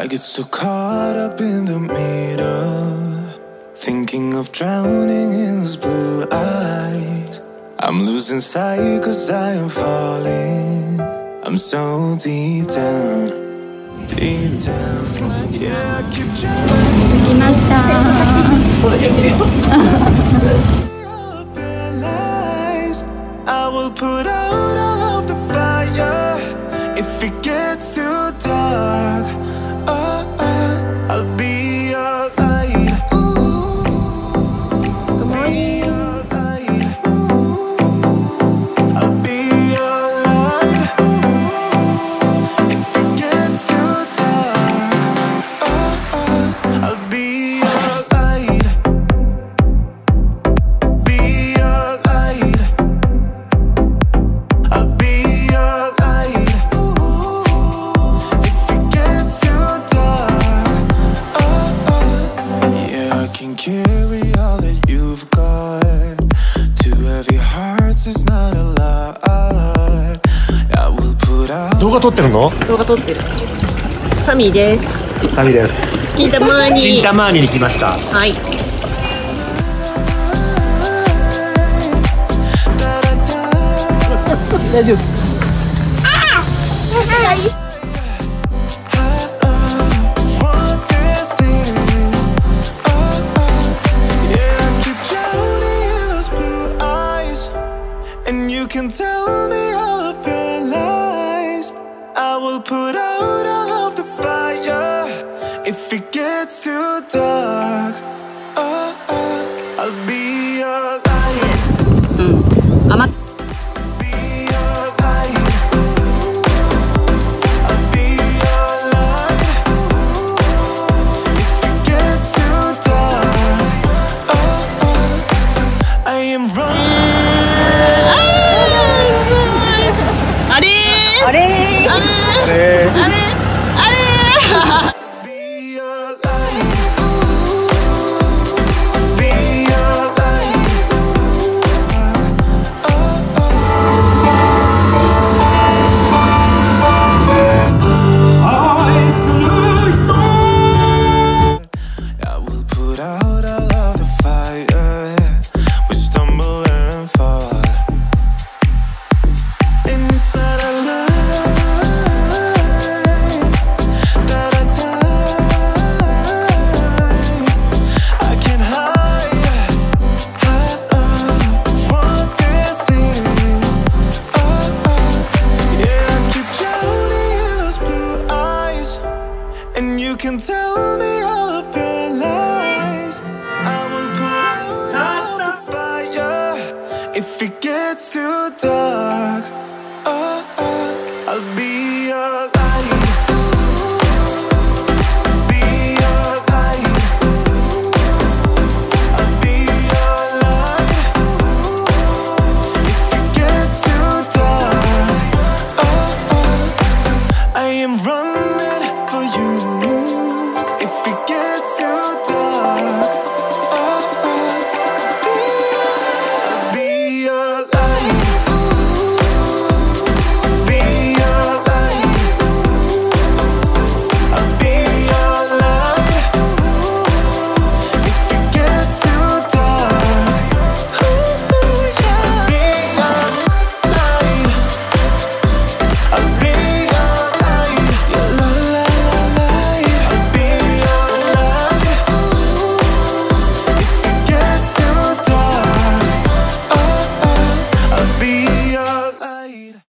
I get so caught up in the middle, thinking of drowning in those blue eyes. I'm losing sight cause I am falling. I'm so deep down, deep down. Yeah, I keep drowning. I will put out. Carry all that you've got. Two heavy hearts is not a lot. I will put out. 動画撮ってるの動画撮ってるサミーですサミです金玉に金玉ーニに来ましたはい大丈夫 Want will put out all of the fire if it gets too dark. Oh, oh. I'll be your light. 甘っ Be You can tell me all of your lies. I will put out the fire if it gets too dark. Oh, oh, I'll be.